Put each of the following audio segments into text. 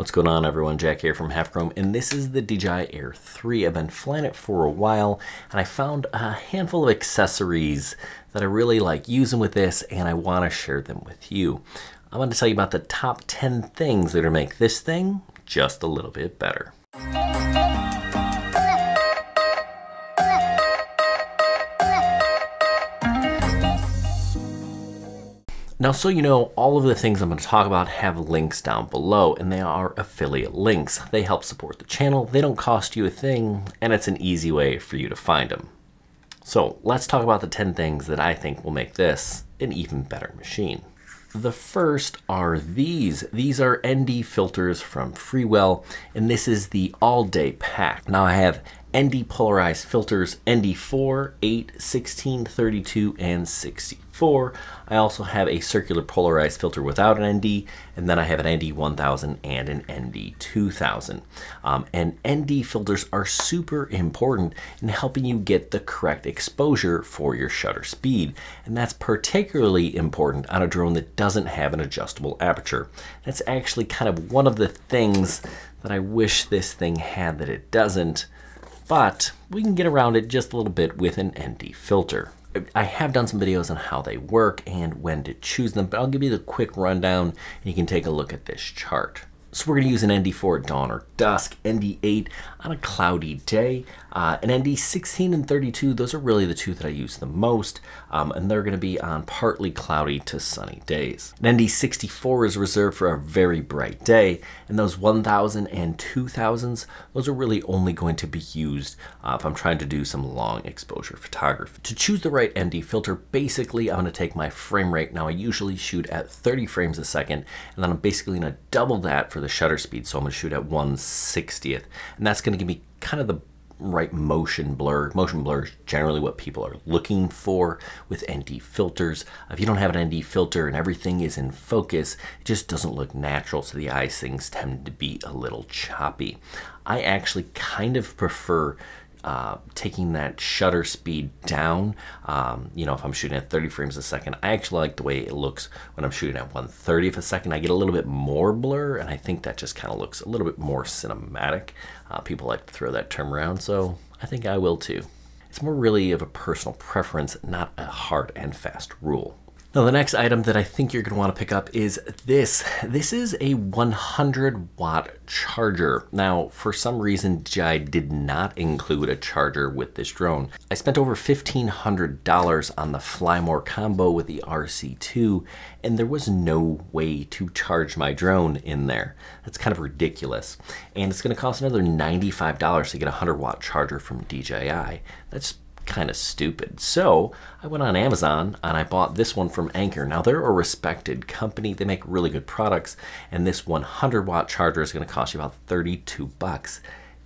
What's going on everyone, Jack here from Half Chrome, and this is the DJI Air 3. I've been flying it for a while, and I found a handful of accessories that I really like using with this, and I want to share them with you. I want to tell you about the top 10 things that are make this thing just a little bit better. Now, so you know, all of the things I'm going to talk about have links down below, and they are affiliate links. They help support the channel, they don't cost you a thing, and it's an easy way for you to find them. So let's talk about the 10 things that I think will make this an even better machine. The first are these. These are ND filters from Freewell, and this is the all-day pack. Now I have ND polarized filters, ND4, 8, 16, 32, and 64. I also have a circular polarized filter without an ND, and then I have an ND1000 and an ND2000. Um, and ND filters are super important in helping you get the correct exposure for your shutter speed. And that's particularly important on a drone that doesn't have an adjustable aperture. That's actually kind of one of the things that I wish this thing had that it doesn't but we can get around it just a little bit with an ND filter. I have done some videos on how they work and when to choose them, but I'll give you the quick rundown and you can take a look at this chart. So we're going to use an ND4 at dawn or dusk, ND8 on a cloudy day, uh, and ND16 and 32, those are really the two that I use the most, um, and they're going to be on partly cloudy to sunny days. An ND64 is reserved for a very bright day, and those 1000 and 2000s, those are really only going to be used uh, if I'm trying to do some long exposure photography. To choose the right ND filter, basically I'm going to take my frame rate. Now I usually shoot at 30 frames a second, and then I'm basically going to double that for for the shutter speed, so I'm to shoot at 1 60th. And that's going to give me kind of the right motion blur. Motion blur is generally what people are looking for with ND filters. If you don't have an ND filter and everything is in focus, it just doesn't look natural. So the eyes things tend to be a little choppy. I actually kind of prefer uh, taking that shutter speed down. Um, you know, if I'm shooting at 30 frames a second, I actually like the way it looks when I'm shooting at 1 30th a second. I get a little bit more blur, and I think that just kind of looks a little bit more cinematic. Uh, people like to throw that term around, so I think I will too. It's more really of a personal preference, not a hard and fast rule. Now the next item that I think you're going to want to pick up is this. This is a 100 watt charger. Now for some reason DJI did not include a charger with this drone. I spent over $1,500 on the Flymore combo with the RC2 and there was no way to charge my drone in there. That's kind of ridiculous. And it's going to cost another $95 to get a 100 watt charger from DJI. That's kind of stupid. So I went on Amazon and I bought this one from Anker. Now they're a respected company. They make really good products. And this 100 watt charger is going to cost you about 32 bucks.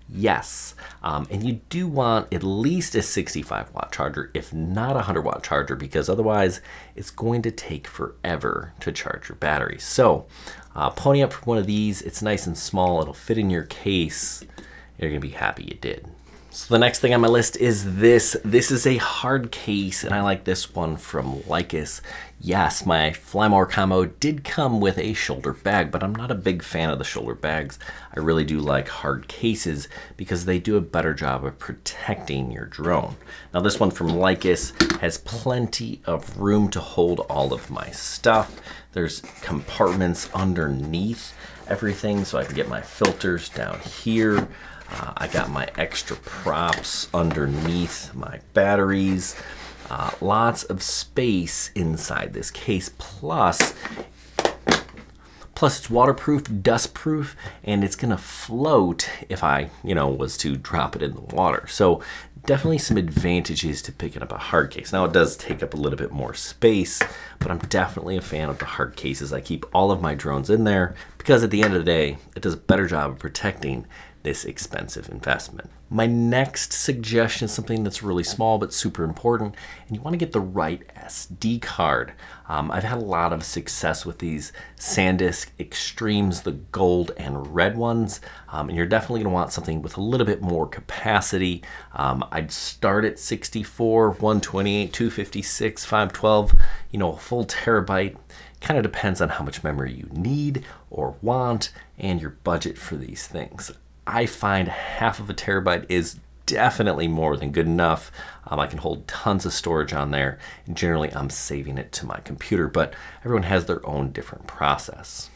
Yes, um, and you do want at least a 65 watt charger, if not a 100 watt charger, because otherwise it's going to take forever to charge your battery. So uh, pony up for one of these. It's nice and small. It'll fit in your case. You're going to be happy you did. So the next thing on my list is this. This is a hard case, and I like this one from Lykus. Yes, my Flymore combo did come with a shoulder bag, but I'm not a big fan of the shoulder bags. I really do like hard cases because they do a better job of protecting your drone. Now this one from Lykus has plenty of room to hold all of my stuff. There's compartments underneath everything so I can get my filters down here. Uh, I got my extra props underneath my batteries. Uh, lots of space inside this case. Plus, plus it's waterproof, dustproof, and it's gonna float if I, you know, was to drop it in the water. So definitely some advantages to picking up a hard case. Now it does take up a little bit more space, but I'm definitely a fan of the hard cases. I keep all of my drones in there because at the end of the day, it does a better job of protecting this expensive investment. My next suggestion is something that's really small but super important, and you want to get the right SD card. Um, I've had a lot of success with these SanDisk Extremes, the gold and red ones, um, and you're definitely going to want something with a little bit more capacity. Um, I'd start at 64, 128, 256, 512, you know, a full terabyte Kind of depends on how much memory you need or want and your budget for these things. I find half of a terabyte is definitely more than good enough. Um, I can hold tons of storage on there. And generally, I'm saving it to my computer, but everyone has their own different process.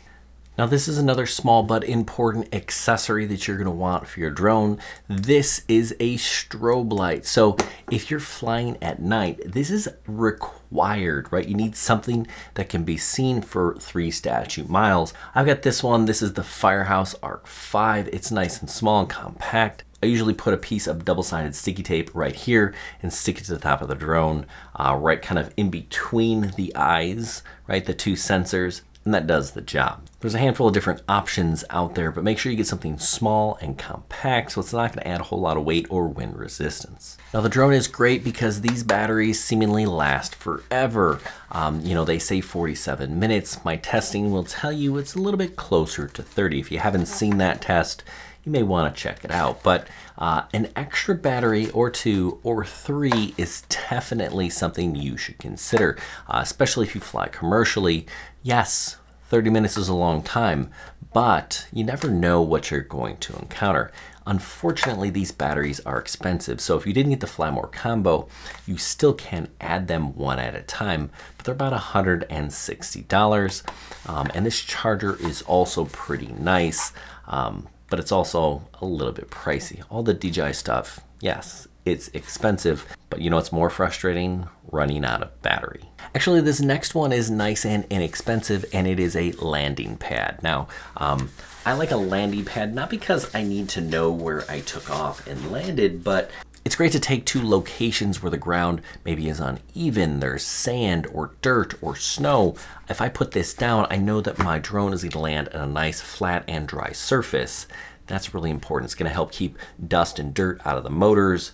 Now this is another small but important accessory that you're gonna want for your drone. This is a strobe light. So if you're flying at night, this is required, right? You need something that can be seen for three statute miles. I've got this one, this is the Firehouse Arc 5. It's nice and small and compact. I usually put a piece of double-sided sticky tape right here and stick it to the top of the drone, uh, right kind of in between the eyes, right, the two sensors, and that does the job. There's a handful of different options out there, but make sure you get something small and compact so it's not going to add a whole lot of weight or wind resistance. Now the drone is great because these batteries seemingly last forever. Um, you know, they say 47 minutes. My testing will tell you it's a little bit closer to 30. If you haven't seen that test, you may want to check it out. But uh, an extra battery or two or three is definitely something you should consider, uh, especially if you fly commercially. Yes, 30 minutes is a long time, but you never know what you're going to encounter. Unfortunately, these batteries are expensive, so if you didn't get the Flymore combo, you still can add them one at a time, but they're about $160. Um, and this charger is also pretty nice, um, but it's also a little bit pricey. All the DJI stuff, yes, it's expensive, but you know what's more frustrating? Running out of battery. Actually, this next one is nice and inexpensive, and it is a landing pad. Now, um, I like a landing pad, not because I need to know where I took off and landed, but it's great to take to locations where the ground maybe is uneven, there's sand or dirt or snow. If I put this down, I know that my drone is going to land on a nice flat and dry surface. That's really important. It's going to help keep dust and dirt out of the motors.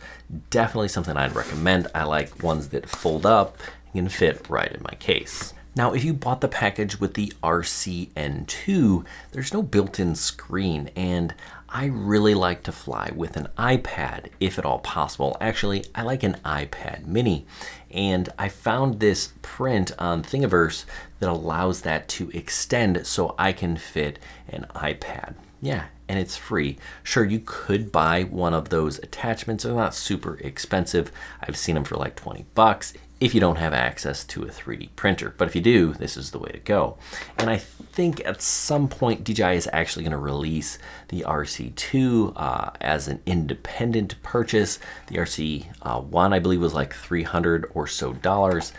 Definitely something I'd recommend. I like ones that fold up and fit right in my case. Now, if you bought the package with the RCN2, there's no built-in screen, and I really like to fly with an iPad, if at all possible. Actually, I like an iPad mini, and I found this print on Thingiverse that allows that to extend so I can fit an iPad. Yeah, and it's free. Sure, you could buy one of those attachments. They're not super expensive. I've seen them for like 20 bucks if you don't have access to a 3D printer. But if you do, this is the way to go. And I think at some point DJI is actually going to release the RC2 uh, as an independent purchase. The RC1 I believe was like 300 or so dollars.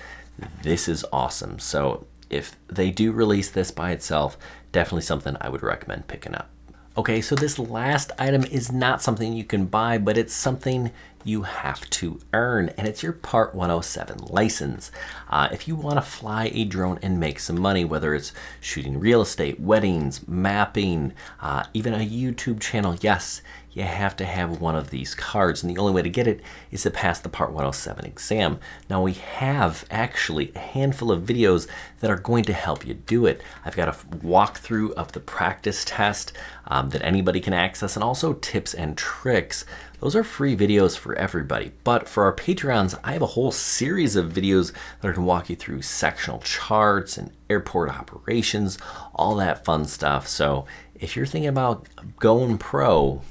This is awesome. So if they do release this by itself, definitely something I would recommend picking up. Okay, so this last item is not something you can buy, but it's something you have to earn, and it's your Part 107 license. Uh, if you want to fly a drone and make some money, whether it's shooting real estate, weddings, mapping, uh, even a YouTube channel, yes, you have to have one of these cards, and the only way to get it is to pass the Part 107 exam. Now, we have actually a handful of videos that are going to help you do it. I've got a walkthrough of the practice test um, that anybody can access, and also tips and tricks. Those are free videos for everybody, but for our Patreons, I have a whole series of videos that are to walk you through sectional charts and airport operations, all that fun stuff. So if you're thinking about going pro,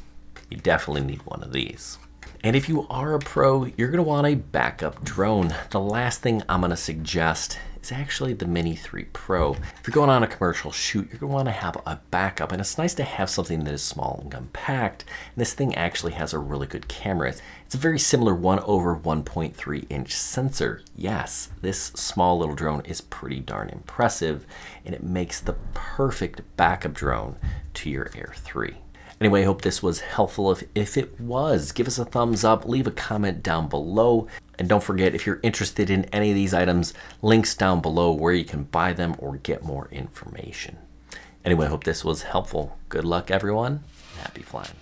you definitely need one of these. And if you are a pro, you're gonna want a backup drone. The last thing I'm gonna suggest is actually the Mini 3 Pro. If you're going on a commercial shoot, you're gonna wanna have a backup, and it's nice to have something that is small and compact. And this thing actually has a really good camera. It's a very similar 1 over 1.3 inch sensor. Yes, this small little drone is pretty darn impressive, and it makes the perfect backup drone to your Air 3. Anyway, I hope this was helpful. If, if it was, give us a thumbs up, leave a comment down below. And don't forget, if you're interested in any of these items, links down below where you can buy them or get more information. Anyway, I hope this was helpful. Good luck, everyone. Happy flying.